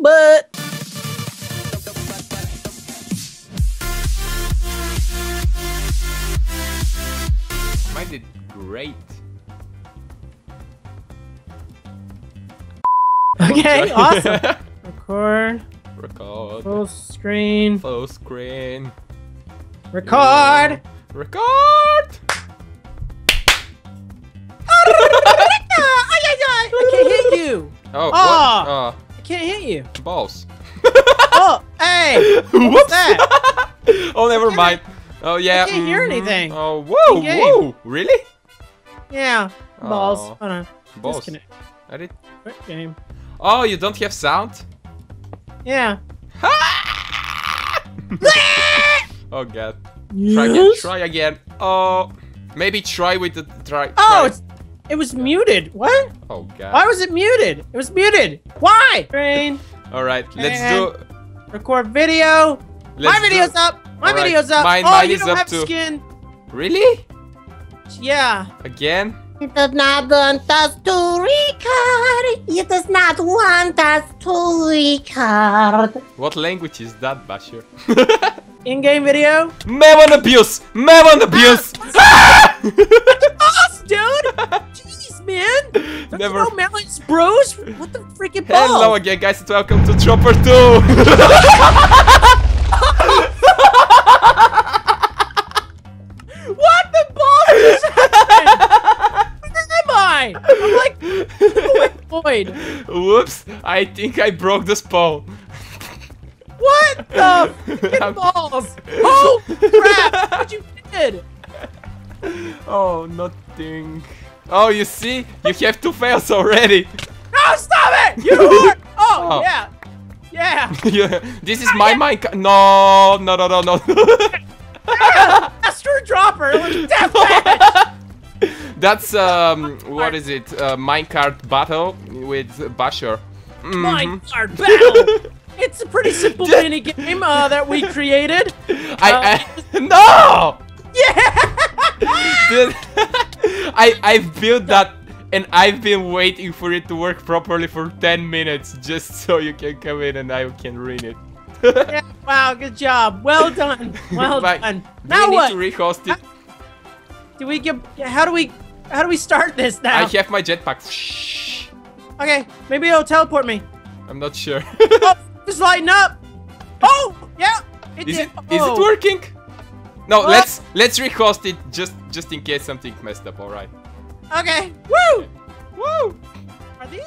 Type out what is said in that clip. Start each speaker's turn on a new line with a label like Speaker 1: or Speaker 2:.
Speaker 1: butt.
Speaker 2: Mine did great.
Speaker 1: Okay, awesome. Record.
Speaker 2: Record.
Speaker 1: Full screen.
Speaker 2: Full screen.
Speaker 1: Record.
Speaker 2: Record!
Speaker 1: I can't hit you.
Speaker 2: Oh,
Speaker 1: Ah. Can't hit you.
Speaker 2: Balls.
Speaker 1: Oh, hey.
Speaker 2: What's
Speaker 1: that?
Speaker 2: oh, never mind. Oh, yeah.
Speaker 1: I can't hear
Speaker 2: mhm.
Speaker 1: anything.
Speaker 2: Oh, whoa, whoa. Really?
Speaker 1: Yeah. Balls.
Speaker 2: Oh.
Speaker 1: Hold on.
Speaker 2: Balls.
Speaker 1: Disconnect.
Speaker 2: I did.
Speaker 1: Quit game.
Speaker 2: Oh, you don't have sound?
Speaker 1: Yeah.
Speaker 2: oh, God. Try again. Try again. Oh. Maybe try with the try.
Speaker 1: Oh,
Speaker 2: try-
Speaker 1: it's, it was muted. What?
Speaker 2: Oh, God.
Speaker 1: Why was it muted? It was muted. Why? Screen.
Speaker 2: All right, let's
Speaker 1: And-
Speaker 2: do.
Speaker 1: Record video.
Speaker 2: Let's
Speaker 1: My video's
Speaker 2: do,
Speaker 1: up. My
Speaker 2: Alright,
Speaker 1: video's up.
Speaker 2: mine-
Speaker 1: oh,
Speaker 2: mine
Speaker 1: you
Speaker 2: is
Speaker 1: don't
Speaker 2: up
Speaker 1: have
Speaker 2: too.
Speaker 1: skin.
Speaker 2: Really?
Speaker 1: Yeah.
Speaker 2: Again?
Speaker 3: It does not want us to record. It does not want us to record.
Speaker 2: What language is that, Bashur?
Speaker 1: In-game video.
Speaker 2: Melon abuse! Melon abuse!
Speaker 1: Balls, dude. Man. Don't
Speaker 2: Never-
Speaker 1: you know Melon's bros? What the freaking
Speaker 2: ball?
Speaker 1: Hello
Speaker 2: again, guys, and welcome to Dropper 2!
Speaker 1: What the balls just happened? Where am I? I'm like void.
Speaker 2: Whoops, I think I broke the spawn.
Speaker 1: What the freaking balls? Oh crap! What you did?
Speaker 2: oh, nothing. Oh, you see? You have two fails already.
Speaker 1: No, stop it! You whore! Oh,
Speaker 2: Oh.
Speaker 1: yeah, yeah.
Speaker 2: Yeah, this is my mic. No, no, no, no, no.
Speaker 1: Master dropper. Like deathmatch.
Speaker 2: That's um, what is it? Uh, minecart battle with Bashur.
Speaker 1: My
Speaker 2: Mhm.
Speaker 1: card battle. It's a pretty simple mini game uh, that we created.
Speaker 2: I, I no.
Speaker 1: Yeah.
Speaker 2: I I've built that and I've been waiting for it to work properly for 10 minutes just so you can come in and I can ruin it.
Speaker 1: yeah. Wow. Good job. Well done. Well
Speaker 2: Like,
Speaker 1: done.
Speaker 2: Do
Speaker 1: Now
Speaker 2: we
Speaker 1: what?
Speaker 2: need to rehost it?
Speaker 1: Do we get? How do we? How do we start this now?
Speaker 2: I have my jetpack. Shh.
Speaker 1: Okay. Maybe it'll teleport me.
Speaker 2: I'm not sure.
Speaker 1: Oh, it's lighting up. Oh, yeah. It
Speaker 2: is it is
Speaker 1: oh.
Speaker 2: it working? No,
Speaker 1: What?
Speaker 2: let's let's rehost it just just in case something messed up. All right.
Speaker 1: Okay. Woo.
Speaker 2: Woo!
Speaker 1: Are these?